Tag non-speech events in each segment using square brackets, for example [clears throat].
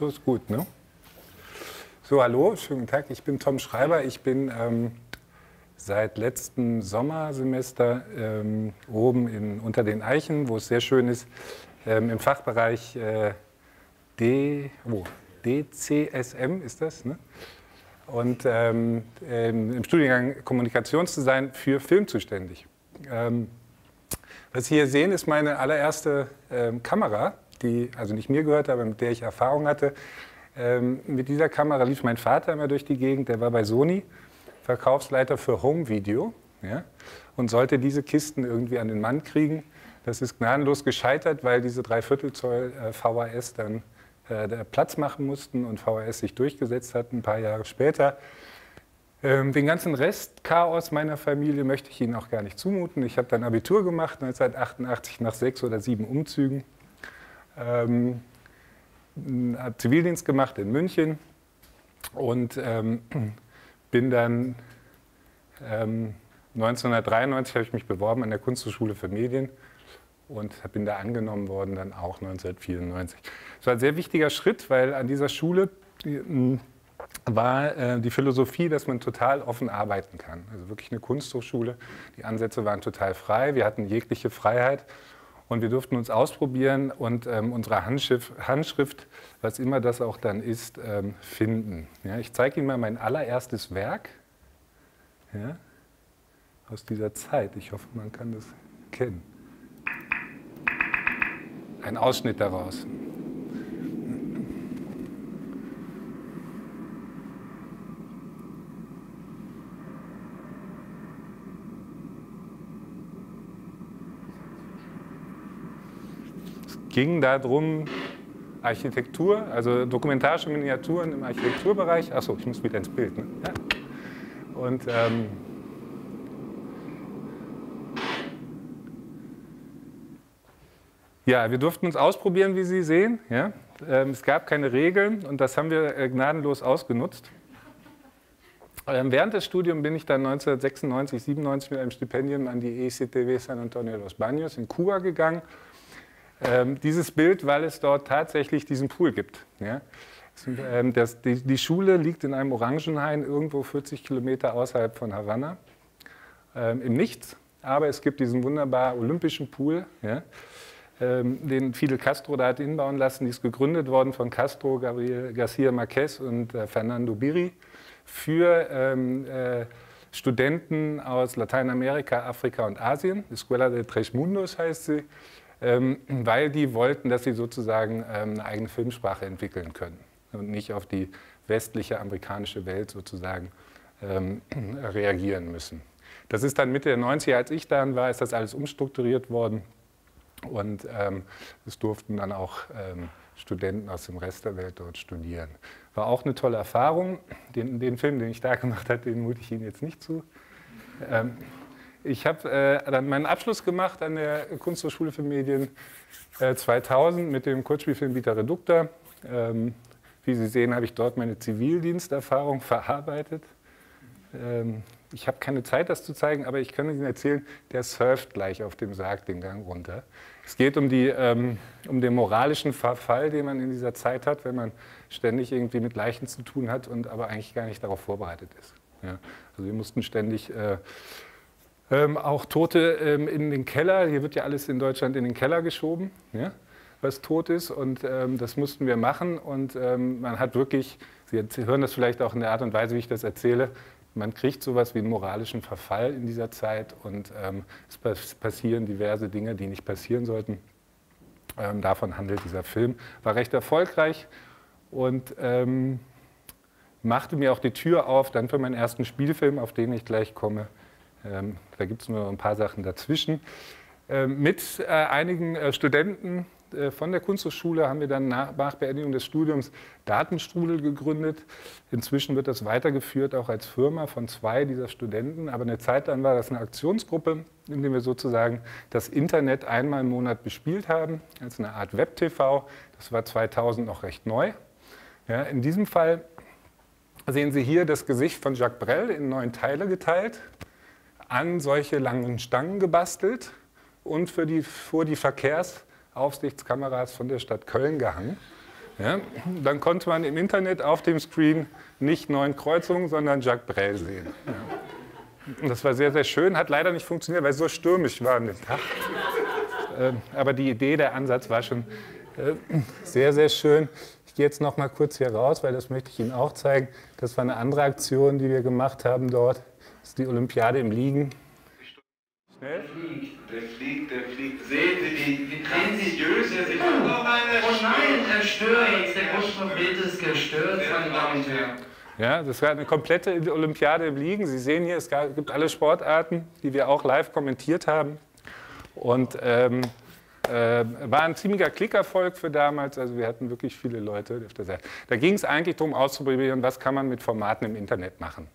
So ist gut, ne? So, hallo, schönen Tag. Ich bin Tom Schreiber. Ich bin ähm, seit letztem Sommersemester ähm, oben in, unter den Eichen, wo es sehr schön ist, ähm, im Fachbereich äh, D, oh, DCSM ist das, ne? Und ähm, im Studiengang Kommunikationsdesign für Film zuständig. Ähm, was Sie hier sehen, ist meine allererste ähm, Kamera, die also nicht mir gehört, aber mit der ich Erfahrung hatte. Ähm, mit dieser Kamera lief mein Vater immer durch die Gegend, der war bei Sony, Verkaufsleiter für Home Video ja, und sollte diese Kisten irgendwie an den Mann kriegen. Das ist gnadenlos gescheitert, weil diese Dreiviertel Zoll äh, VHS dann äh, Platz machen mussten und VHS sich durchgesetzt hat ein paar Jahre später. Ähm, den ganzen Rest Chaos meiner Familie möchte ich Ihnen auch gar nicht zumuten. Ich habe dann Abitur gemacht, 1988 nach sechs oder sieben Umzügen. Ähm, habe Zivildienst gemacht in München und ähm, bin dann ähm, 1993 habe ich mich beworben an der Kunsthochschule für Medien und bin da angenommen worden, dann auch 1994. Das war ein sehr wichtiger Schritt, weil an dieser Schule war äh, die Philosophie, dass man total offen arbeiten kann. Also wirklich eine Kunsthochschule. Die Ansätze waren total frei. Wir hatten jegliche Freiheit und wir durften uns ausprobieren und ähm, unsere Handschrift, Handschrift, was immer das auch dann ist, ähm, finden. Ja, ich zeige Ihnen mal mein allererstes Werk ja, aus dieser Zeit. Ich hoffe, man kann das kennen. Ein Ausschnitt daraus. Ging darum, Architektur, also dokumentarische Miniaturen im Architekturbereich. Achso, ich muss wieder ins Bild. Ne? Ja. Und ähm, ja, wir durften uns ausprobieren, wie Sie sehen. Ja? Ähm, es gab keine Regeln und das haben wir äh, gnadenlos ausgenutzt. Ähm, während des Studiums bin ich dann 1996, 97 mit einem Stipendium an die ECTW San Antonio de los Baños in Kuba gegangen ähm, dieses Bild, weil es dort tatsächlich diesen Pool gibt. Ja? Ähm, das, die, die, Schule liegt in einem Orangenhain irgendwo 40 Kilometer außerhalb von Havanna, ähm, im Nichts. Aber es gibt diesen wunderbaren olympischen Pool, ja? ähm, den Fidel Castro da hat inbauen lassen. Die ist gegründet worden von Castro, Gabriel Garcia Marquez und äh, Fernando Biri für ähm, äh, Studenten aus Lateinamerika, Afrika und Asien. Escuela de Tres Mundos heißt sie. Ähm, weil die wollten, dass sie sozusagen ähm, eine eigene Filmsprache entwickeln können und nicht auf die westliche amerikanische Welt sozusagen ähm, [clears throat] reagieren müssen. Das ist dann Mitte der 90er, als ich dann war, ist das alles umstrukturiert worden und es durften dann auch Studenten aus dem Rest der Welt dort studieren. War auch eine tolle Erfahrung. Den, den Film, den ich da [laughs] gemacht habe, den mute ich Ihnen jetzt nicht zu. Ich habe äh, dann meinen Abschluss gemacht an der Kunsthochschule für Medien äh, 2000 mit dem Kurzspielfilm Vita Reducta. Ähm, wie Sie sehen, habe ich dort meine Zivildiensterfahrung [laughs] verarbeitet. Ähm, ich habe keine Zeit, das zu zeigen, aber ich kann Ihnen erzählen, der surft gleich auf dem Sarg den Gang runter. Es geht um, die, ähm, um den moralischen Verfall, den man in dieser Zeit hat, wenn man ständig irgendwie mit Leichen zu tun hat und aber eigentlich gar nicht darauf vorbereitet ist. Ja. Also wir mussten ständig äh, ähm, auch Tote ähm, in den Keller. Hier wird ja alles in Deutschland in den Keller geschoben, ja, was tot ist. Und ähm, das mussten wir machen. Und ähm, man hat wirklich, Sie hören das vielleicht auch in der Art und Weise, wie ich das erzähle, man kriegt sowas wie einen moralischen Verfall in dieser Zeit. Und ähm, es passieren diverse Dinge, die nicht passieren sollten. Ähm, davon handelt dieser Film. War recht erfolgreich und machte mir auch die Tür auf dann für meinen ersten Spielfilm, auf den ich gleich komme. Ähm, da gibt es nur ein paar Sachen dazwischen. Ähm, mit äh, einigen äh, Studenten äh, von der Kunsthochschule haben wir dann nach, nach Beendigung des Studiums Datenstrudel gegründet. Inzwischen wird das weitergeführt, auch als Firma von zwei dieser Studenten. Aber eine Zeit lang war das eine Aktionsgruppe, in der wir sozusagen das Internet einmal im Monat bespielt haben, als eine Art Web-TV. Das war 2000 noch recht neu. Ja, in diesem Fall sehen Sie hier das Gesicht von Jacques Brel in neun Teile geteilt an solche langen Stangen gebastelt und für die, vor die Verkehrsaufsichtskameras von der Stadt Köln gehangen. Ja, dann konnte man im Internet auf dem Screen nicht neun Kreuzungen, sondern Jacques Brel sehen. Ja. Das war sehr, sehr schön, hat leider nicht funktioniert, weil es so stürmisch war an dem Tag. Ähm, aber die Idee, der Ansatz war schon äh, sehr, sehr schön. Ich gehe jetzt noch mal kurz hier raus, weil das möchte ich Ihnen auch zeigen. Das war eine andere Aktion, die wir gemacht haben dort. Das ist die Olympiade im Liegen. Schnell. Der fliegt, der fliegt. Sehen Sie, wie, wie grandios er sich Oh nein, er stört. Der Großprofet ist gestört, meine Damen und Herren. Ja, das war eine komplette Olympiade im Liegen. Sie sehen hier, es gibt alle Sportarten, die wir auch live kommentiert haben. Und ähm, äh, war ein ziemlicher Klickerfolg für damals. Also wir hatten wirklich viele Leute auf der Seite. Da ging es eigentlich darum auszuprobieren, was kann man mit Formaten im Internet machen.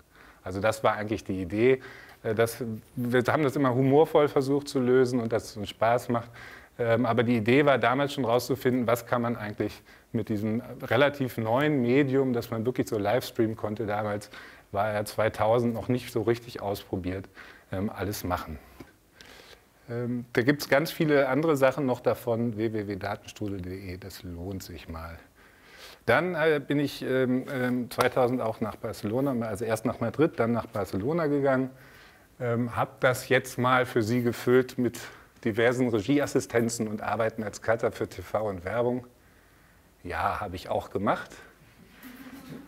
Also das war eigentlich die Idee. Äh, das, wir haben das immer humorvoll versucht zu lösen und dass es uns Spaß macht. Ähm, aber die Idee war damals schon herauszufinden, was kann man eigentlich mit diesem relativ neuen Medium, das man wirklich so livestreamen konnte, damals war ja 2000 noch nicht so richtig ausprobiert, ähm, alles machen. Ähm, da gibt es ganz viele andere Sachen noch davon, www.datenstrudel.de, das lohnt sich mal. Dann äh, bin ich 2000 auch nach Barcelona, also erst nach Madrid, dann nach Barcelona gegangen ähm, habe das jetzt mal für Sie gefüllt mit diversen Regieassistenzen und Arbeiten als Cutter für TV und Werbung. Ja, habe ich auch gemacht.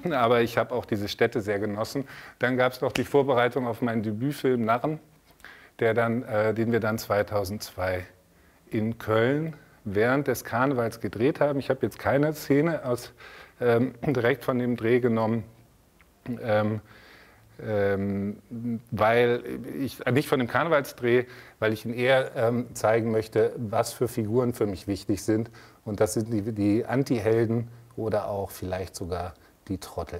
[laughs] Aber ich habe auch diese Städte sehr genossen. Dann gab es noch die Vorbereitung auf meinen Debütfilm Narren, der dann, äh, den wir dann 2002 in Köln während des Karnevals gedreht haben. Ich habe jetzt keine Szene aus, ähm, [clears throat] direkt von dem Dreh genommen. Ähm, ähm, weil ich nicht von dem Karnevalsdreh, weil ich Ihnen eher ähm, zeigen möchte, was für Figuren für mich wichtig sind. Und das sind die, die Anti-Helden oder auch vielleicht sogar die Trottel.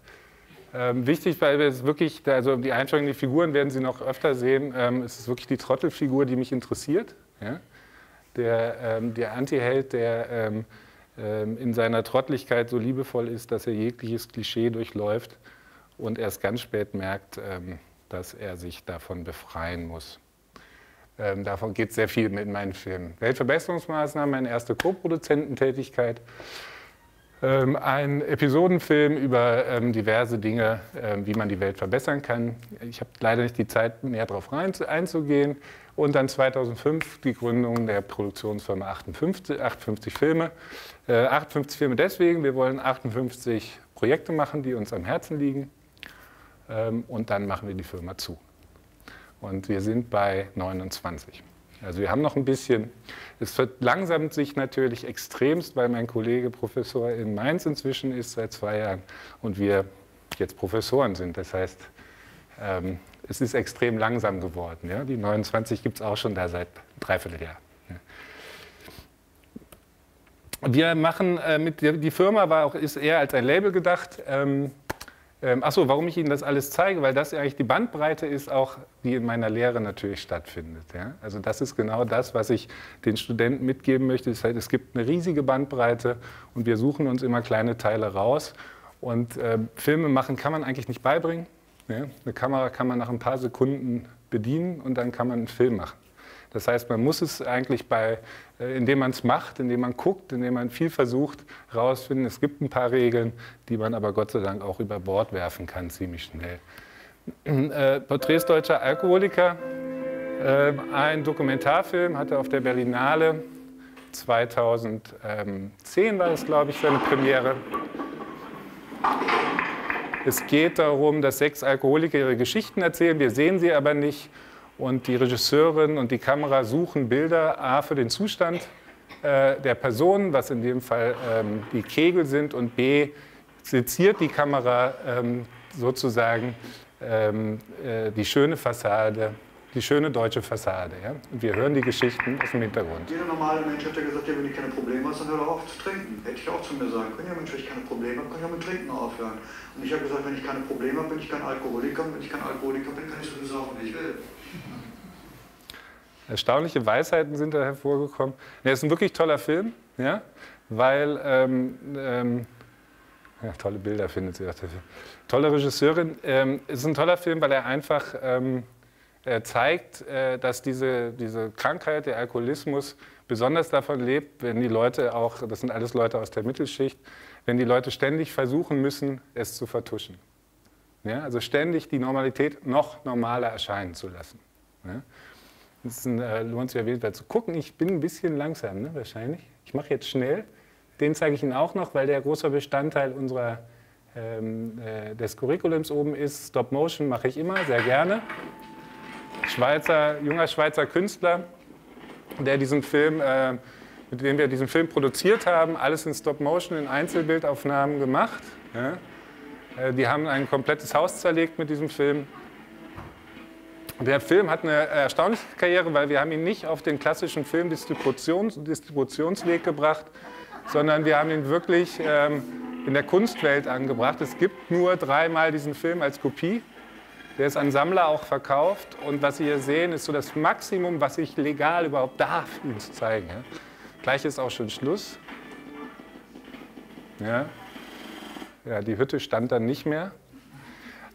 Ähm, wichtig, weil es wirklich, also die Einstellung, Figuren werden Sie noch öfter sehen, ähm, es ist wirklich die Trottelfigur, die mich interessiert. Ja? Der, ähm, der Antiheld, der ähm, ähm, in seiner Trottlichkeit so liebevoll ist, dass er jegliches Klischee durchläuft und erst ganz spät merkt, ähm, dass er sich davon befreien muss. davon geht sehr viel in meinen Filmen. Weltverbesserungsmaßnahmen, meine erste Co-Produzententätigkeit. Ähm, ein Episodenfilm über ähm, diverse Dinge, ähm, wie man die Welt verbessern kann. Ich habe leider nicht die Zeit, näher darauf einzugehen. Und dann 2005 die Gründung der Produktionsfirma 58, 58 Filme. 58 äh, Filme deswegen, wir wollen 58 Projekte machen, die uns am Herzen liegen. Und dann machen wir die Firma zu. Und wir sind bei 29. Also wir haben noch ein bisschen, es verlangsamt sich natürlich extremst, weil mein Kollege Professor in Mainz inzwischen ist seit zwei Jahren und wir jetzt Professoren sind. Das heißt, ähm, es ist extrem langsam geworden. Ja? Die 29 gibt es auch schon da seit dreiviertel Jahr. Wir machen äh, mit, die Firma war auch, ist eher als ein Label gedacht. Ähm, ähm, Achso, warum ich Ihnen das alles zeige, weil das eigentlich die Bandbreite ist, auch die in meiner Lehre natürlich stattfindet. Ja? Also das ist genau das, was ich den Studenten mitgeben möchte. Das heißt, es gibt eine riesige Bandbreite und wir suchen uns immer kleine Teile raus. Und äh, Filme machen kann man eigentlich nicht beibringen. Ja? Eine Kamera kann man nach ein paar Sekunden bedienen und dann kann man einen Film machen. Das heißt, man muss es eigentlich bei, äh, indem man es macht, indem man guckt, indem man viel versucht, herausfinden. Es gibt ein paar Regeln, die man aber Gott sei Dank auch über Bord werfen kann, ziemlich schnell. Äh, Porträts deutscher Alkoholiker, äh, ein Dokumentarfilm, hatte auf der Berlinale 2010 war es, glaube ich, seine Premiere. Es geht darum, dass sechs Alkoholiker ihre Geschichten erzählen. Wir sehen sie aber nicht. Und die Regisseurin und die Kamera suchen Bilder A für den Zustand äh, der Person, was in dem Fall ähm, die Kegel sind, und B seziert die Kamera ähm, sozusagen ähm, äh, die schöne Fassade die schöne deutsche Fassade. Ja? Und wir hören die Geschichten aus dem Hintergrund. Jeder normale Mensch hat ja gesagt, ja, wenn ich keine Probleme habe, dann hör doch auf zu trinken. Hätte ich auch zu mir sagen können, ja Mensch, wenn ich keine Probleme habe, kann ich auch mit Trinken aufhören. Und ich habe gesagt, wenn ich keine Probleme habe, bin ich kein Alkoholiker. Und wenn ich kein Alkoholiker bin, kann ich so viel saufen, wie ich will. Erstaunliche Weisheiten sind da hervorgekommen. Ja, ist ein wirklich toller Film, ja? weil ähm, ähm, ja, tolle Bilder findet sie. Tolle Regisseurin. Ähm, ist ein toller Film, weil er einfach ähm, er zeigt, äh, dass diese, diese Krankheit, der Alkoholismus, besonders davon lebt, wenn die Leute auch, das sind alles Leute aus der Mittelschicht, wenn die Leute ständig versuchen müssen, es zu vertuschen. Ja, also ständig die Normalität noch normaler erscheinen zu lassen. Ja. Es äh, lohnt sich auf jeden Fall zu gucken. Ich bin ein bisschen langsam, ne, wahrscheinlich. Ich mache jetzt schnell. Den zeige ich Ihnen auch noch, weil der großer Bestandteil unserer, ähm, äh, des Curriculums oben ist. Stop Motion mache ich immer, sehr gerne. Schweizer, junger Schweizer Künstler, der diesen Film, äh, mit dem wir diesen Film produziert haben, alles in Stop-Motion, in Einzelbildaufnahmen gemacht. Ja. Äh, die haben ein komplettes Haus zerlegt mit diesem Film. Der Film hat eine erstaunliche Karriere, weil wir haben ihn nicht auf den klassischen Filmdistributionsweg Distributions gebracht, sondern wir haben ihn wirklich ähm, in der Kunstwelt angebracht. Es gibt nur dreimal diesen Film als Kopie. Der ist an Sammler auch verkauft. Und was Sie hier sehen, ist so das Maximum, was ich legal überhaupt darf, Ihnen zu zeigen. Ja. Gleich ist auch schon Schluss. Ja. Ja, die Hütte stand dann nicht mehr.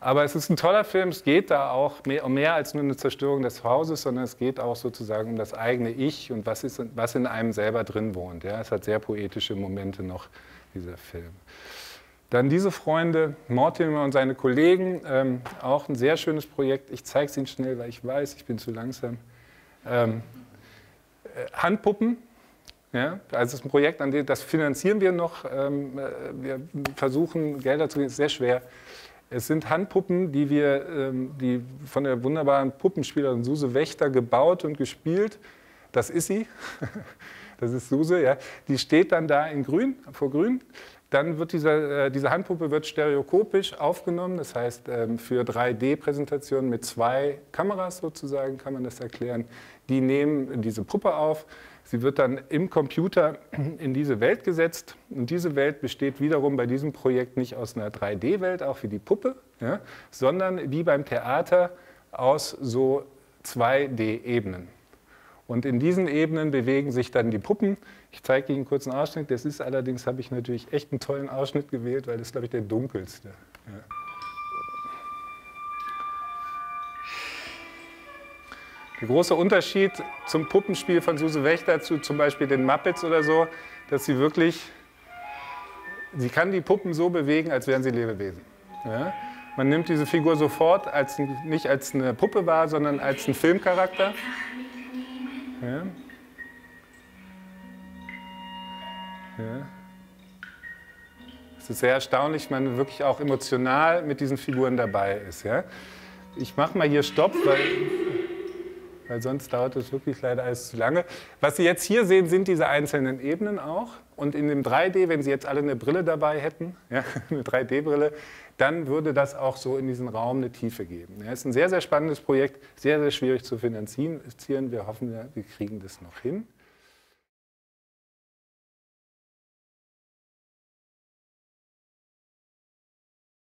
Aber es ist ein toller Film. Es geht da auch mehr, um mehr als nur eine Zerstörung des Hauses, sondern es geht auch sozusagen um das eigene Ich und was, ist, was in einem selber drin wohnt. Ja, es hat sehr poetische Momente noch, dieser Film. Dann diese Freunde, Mortimer und seine Kollegen, ähm, auch ein sehr schönes Projekt. Ich zeige es Ihnen schnell, weil ich weiß, ich bin zu langsam. Ähm, äh, Handpuppen, ja, also das ein Projekt, an dem, das finanzieren wir noch. Ähm, äh, wir versuchen Gelder zu geben, ist sehr schwer. Es sind Handpuppen, die wir, ähm, die von der wunderbaren Puppenspielerin Suse Wächter gebaut und gespielt. Das ist sie. [laughs] Das ist Suse, ja. Die steht dann da in Grün, vor Grün. Dann wird diese, äh, diese Handpuppe wird stereokopisch aufgenommen, das heißt ähm, für 3D-Präsentationen mit zwei Kameras sozusagen kann man das erklären. Die nehmen diese Puppe auf, sie wird dann im Computer in diese Welt gesetzt und diese Welt besteht wiederum bei diesem Projekt nicht aus einer 3D-Welt, auch wie die Puppe, ja, sondern wie beim Theater aus so 2D-Ebenen. Und in diesen Ebenen bewegen sich dann die Puppen. Ich zeige Ihnen einen Ausschnitt. Das ist allerdings, habe ich natürlich echt einen tollen Ausschnitt gewählt, weil das ist, glaube ich, der dunkelste. Ja. Der große Unterschied zum Puppenspiel von Suse Wächter zu zum Beispiel den Muppets oder so, dass sie wirklich, sie kann die Puppen so bewegen, als wären sie Lebewesen. Ja? Man nimmt diese Figur sofort als, nicht als eine Puppe wahr, sondern als einen Filmcharakter. Ja. Ja. Es ist sehr erstaunlich, man wirklich auch emotional mit diesen Figuren dabei ist. Ja. Ich mache mal hier Stopp, weil, weil sonst dauert es wirklich leider alles zu lange. Was Sie jetzt hier sehen, sind diese einzelnen Ebenen auch. Und in dem 3D, wenn Sie jetzt alle eine Brille dabei hätten, [laughs] ja, eine 3D-Brille, dann würde das auch so in diesen Raum eine Tiefe geben. Es ja, ist ein sehr, sehr spannendes Projekt, sehr, sehr schwierig zu finanzieren. Wir hoffen, wir kriegen das noch hin.